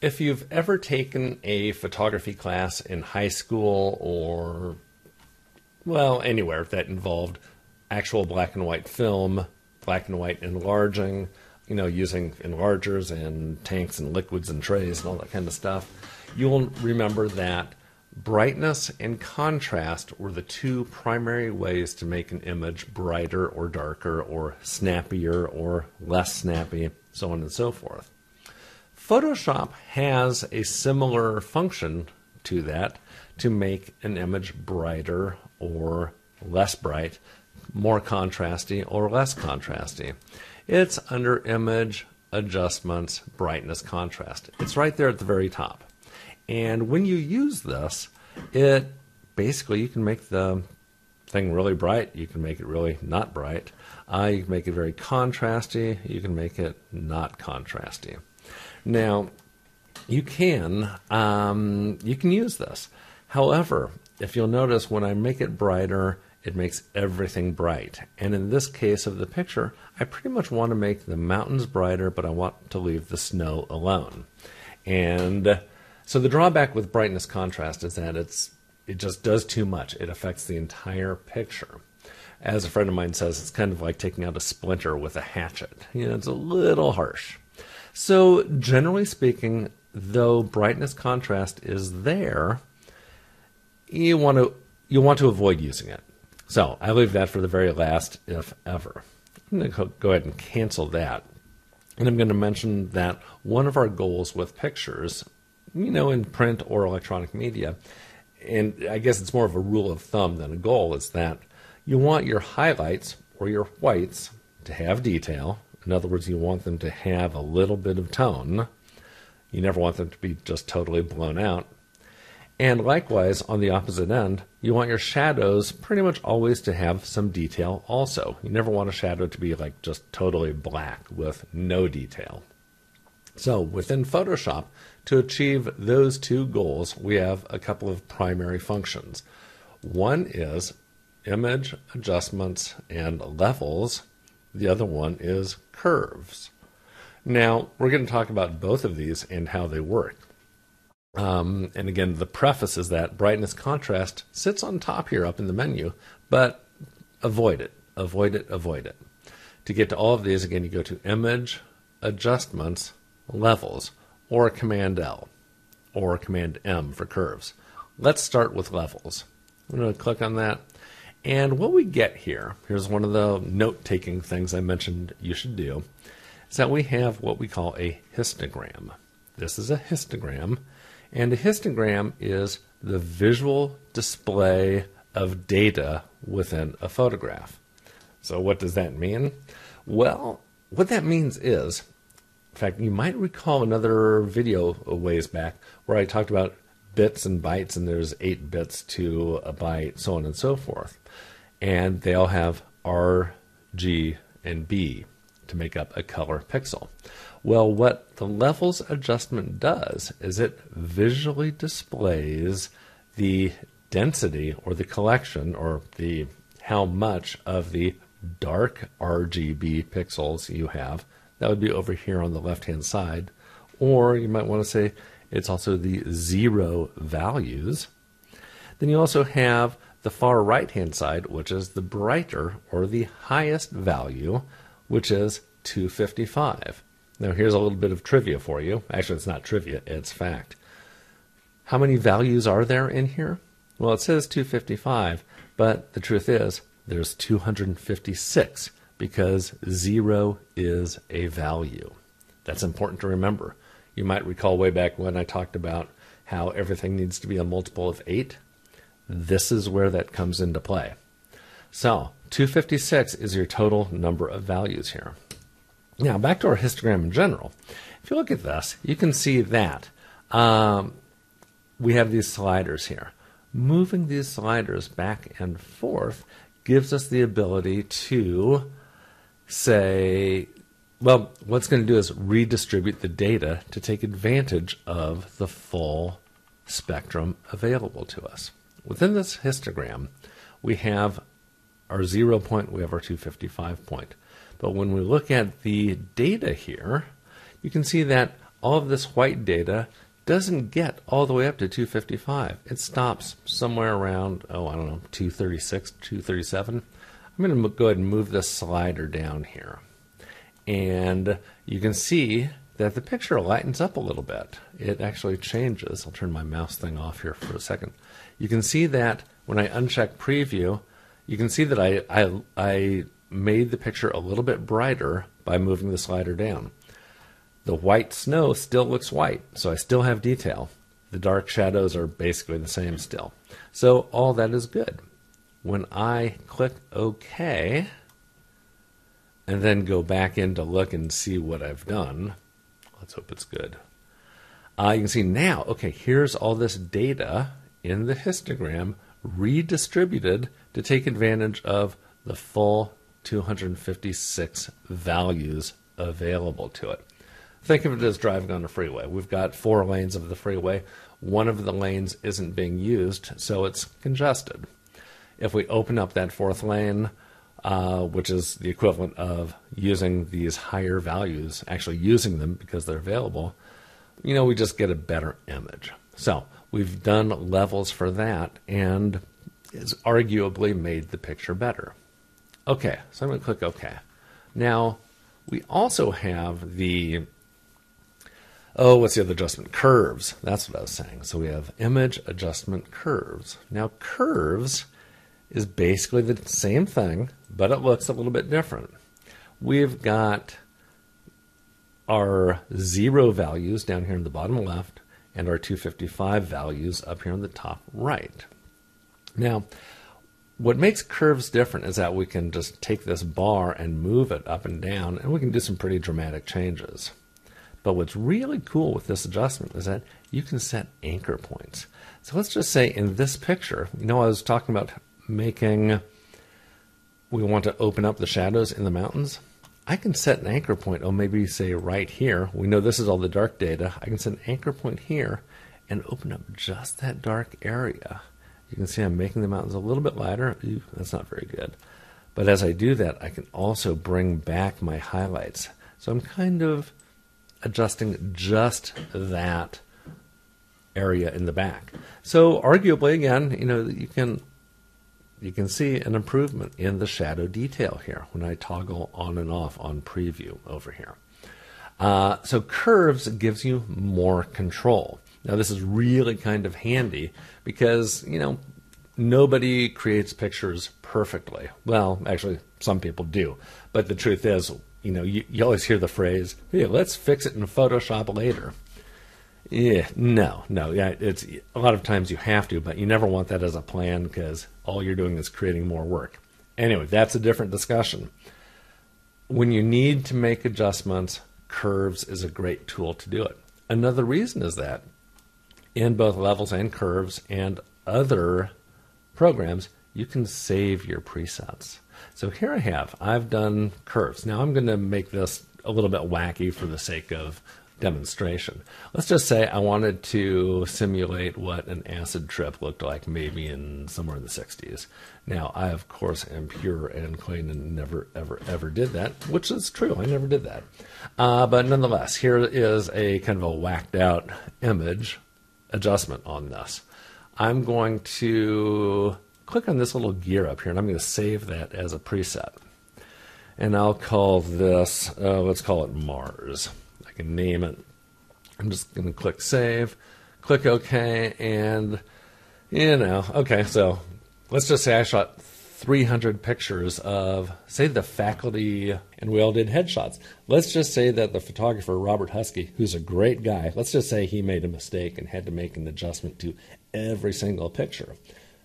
If you've ever taken a photography class in high school or, well, anywhere that involved actual black and white film, black and white enlarging, you know, using enlargers and tanks and liquids and trays and all that kind of stuff, you'll remember that brightness and contrast were the two primary ways to make an image brighter or darker or snappier or less snappy, so on and so forth. Photoshop has a similar function to that to make an image brighter or less bright, more contrasty or less contrasty. It's under Image, Adjustments, Brightness, Contrast. It's right there at the very top. And when you use this, it basically you can make the thing really bright. You can make it really not bright. Uh, you can make it very contrasty. You can make it not contrasty. Now, you can um, you can use this. However, if you'll notice, when I make it brighter, it makes everything bright. And in this case of the picture, I pretty much want to make the mountains brighter, but I want to leave the snow alone. And so the drawback with brightness contrast is that it's it just does too much. It affects the entire picture. As a friend of mine says, it's kind of like taking out a splinter with a hatchet. You know, it's a little harsh. So, generally speaking, though brightness contrast is there, you want to you want to avoid using it. So, I leave that for the very last, if ever. I'm going to go ahead and cancel that. And I'm going to mention that one of our goals with pictures, you know, in print or electronic media, and I guess it's more of a rule of thumb than a goal, is that you want your highlights or your whites to have detail, in other words, you want them to have a little bit of tone. You never want them to be just totally blown out. And likewise, on the opposite end, you want your shadows pretty much always to have some detail also. You never want a shadow to be like just totally black with no detail. So within Photoshop, to achieve those two goals, we have a couple of primary functions. One is image adjustments and levels. The other one is curves. Now, we're going to talk about both of these and how they work. Um, and again, the preface is that brightness contrast sits on top here up in the menu, but avoid it, avoid it, avoid it. To get to all of these, again, you go to Image, Adjustments, Levels, or Command L, or Command M for curves. Let's start with levels. I'm going to click on that. And what we get here, here's one of the note taking things I mentioned you should do, is that we have what we call a histogram. This is a histogram, and a histogram is the visual display of data within a photograph. So, what does that mean? Well, what that means is, in fact, you might recall another video a ways back where I talked about bits and bytes, and there's eight bits to a byte, so on and so forth and they all have R, G, and B to make up a color pixel. Well, what the levels adjustment does is it visually displays the density or the collection or the how much of the dark RGB pixels you have. That would be over here on the left hand side. Or you might want to say it's also the zero values. Then you also have the far right hand side, which is the brighter or the highest value, which is 255. Now, here's a little bit of trivia for you. Actually, it's not trivia, it's fact. How many values are there in here? Well, it says 255, but the truth is there's 256 because zero is a value. That's important to remember. You might recall way back when I talked about how everything needs to be a multiple of 8 this is where that comes into play. So 256 is your total number of values here. Now back to our histogram in general. If you look at this, you can see that um, we have these sliders here. Moving these sliders back and forth gives us the ability to say, well, what's going to do is redistribute the data to take advantage of the full spectrum available to us. Within this histogram, we have our zero point, we have our 255 point. But when we look at the data here, you can see that all of this white data doesn't get all the way up to 255. It stops somewhere around, oh, I don't know, 236, 237. I'm going to go ahead and move this slider down here. And you can see that the picture lightens up a little bit. It actually changes. I'll turn my mouse thing off here for a second. You can see that when I uncheck preview, you can see that I, I, I made the picture a little bit brighter by moving the slider down. The white snow still looks white, so I still have detail. The dark shadows are basically the same still. So all that is good. When I click OK, and then go back in to look and see what I've done, let's hope it's good. Uh, you can see now, okay, here's all this data in the histogram redistributed to take advantage of the full 256 values available to it. Think of it as driving on a freeway. We've got four lanes of the freeway. One of the lanes isn't being used, so it's congested. If we open up that fourth lane, uh, which is the equivalent of using these higher values, actually using them because they're available, you know, we just get a better image. So we've done levels for that, and it's arguably made the picture better. Okay, so I'm going to click OK. Now, we also have the, oh, what's the other adjustment? Curves. That's what I was saying. So we have image adjustment curves. Now, curves is basically the same thing, but it looks a little bit different. We've got our zero values down here in the bottom left and our 255 values up here in the top right. Now, what makes curves different is that we can just take this bar and move it up and down, and we can do some pretty dramatic changes. But what's really cool with this adjustment is that you can set anchor points. So let's just say in this picture, you know, I was talking about making, we want to open up the shadows in the mountains. I can set an anchor point, oh, maybe say right here. We know this is all the dark data. I can set an anchor point here and open up just that dark area. You can see I'm making the mountains a little bit lighter. Ew, that's not very good. But as I do that, I can also bring back my highlights. So I'm kind of adjusting just that area in the back. So arguably, again, you know, you can you can see an improvement in the shadow detail here when I toggle on and off on preview over here. Uh, so curves gives you more control. Now, this is really kind of handy because, you know, nobody creates pictures perfectly. Well, actually, some people do. But the truth is, you know, you, you always hear the phrase, hey, let's fix it in Photoshop later. Yeah, no, no. Yeah, it's a lot of times you have to, but you never want that as a plan because all you're doing is creating more work. Anyway, that's a different discussion. When you need to make adjustments, curves is a great tool to do it. Another reason is that in both levels and curves and other programs, you can save your presets. So here I have, I've done curves. Now I'm going to make this a little bit wacky for the sake of demonstration. Let's just say I wanted to simulate what an acid trip looked like maybe in somewhere in the 60s. Now, I of course am pure and clean and never ever ever did that, which is true. I never did that. Uh, but nonetheless, here is a kind of a whacked out image adjustment on this. I'm going to click on this little gear up here and I'm going to save that as a preset. And I'll call this, uh, let's call it Mars. Can name it. I'm just going to click save, click OK, and you know, okay, so let's just say I shot 300 pictures of, say, the faculty, and we all did headshots. Let's just say that the photographer, Robert Husky, who's a great guy, let's just say he made a mistake and had to make an adjustment to every single picture.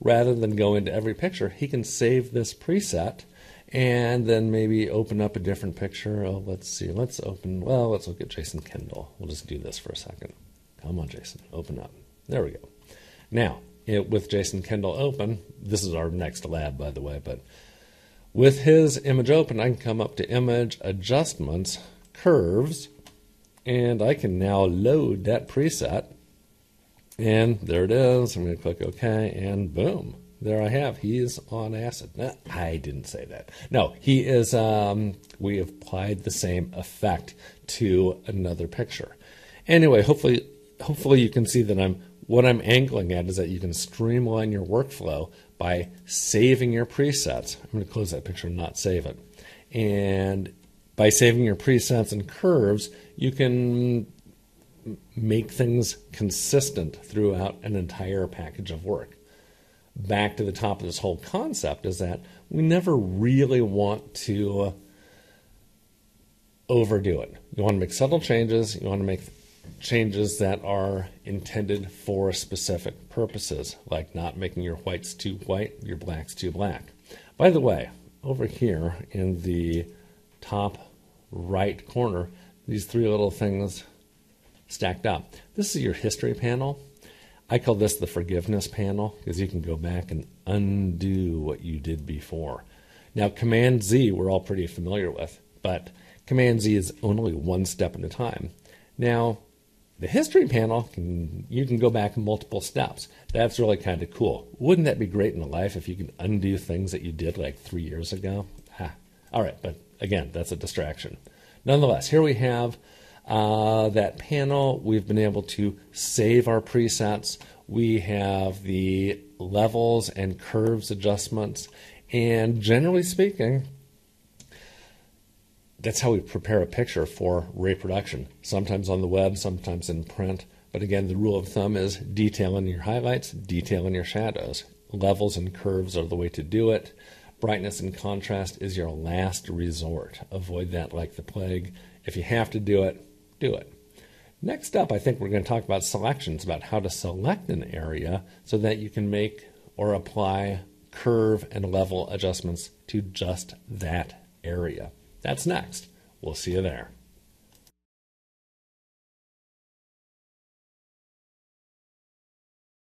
Rather than go into every picture, he can save this preset and then maybe open up a different picture. Oh, let's see. Let's open, well, let's look at Jason Kendall. We'll just do this for a second. Come on, Jason, open up. There we go. Now, it, with Jason Kendall open, this is our next lab, by the way, but with his image open, I can come up to image adjustments, curves, and I can now load that preset. And there it is. I'm going to click OK, and boom, there I have. He is on acid. No, I didn't say that. No, he is. Um, we applied the same effect to another picture. Anyway, hopefully, hopefully you can see that I'm what I'm angling at is that you can streamline your workflow by saving your presets. I'm going to close that picture and not save it. And by saving your presets and curves, you can make things consistent throughout an entire package of work. Back to the top of this whole concept is that we never really want to uh, overdo it. You want to make subtle changes, you want to make changes that are intended for specific purposes, like not making your whites too white, your blacks too black. By the way, over here in the top right corner, these three little things stacked up. This is your history panel. I call this the forgiveness panel because you can go back and undo what you did before. Now, Command Z we're all pretty familiar with, but Command Z is only one step at a time. Now, the history panel, can, you can go back multiple steps. That's really kind of cool. Wouldn't that be great in life if you could undo things that you did like three years ago? Ah, all right, but again, that's a distraction. Nonetheless, here we have uh, that panel. We've been able to save our presets. We have the levels and curves adjustments. And generally speaking, that's how we prepare a picture for reproduction. Sometimes on the web, sometimes in print. But again, the rule of thumb is detail in your highlights, detail in your shadows. Levels and curves are the way to do it. Brightness and contrast is your last resort. Avoid that like the plague. If you have to do it, do it. Next up, I think we're going to talk about selections, about how to select an area so that you can make or apply curve and level adjustments to just that area. That's next. We'll see you there.